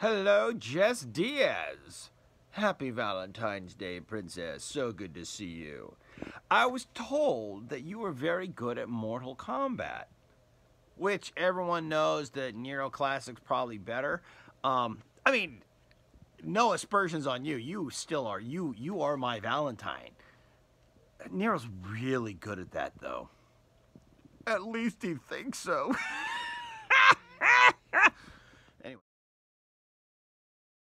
Hello, Jess Diaz. Happy Valentine's Day, Princess. So good to see you. I was told that you were very good at Mortal Kombat, which everyone knows that Nero Classic's probably better. Um, I mean, no aspersions on you. You still are. You you are my Valentine. Nero's really good at that, though. At least he thinks so.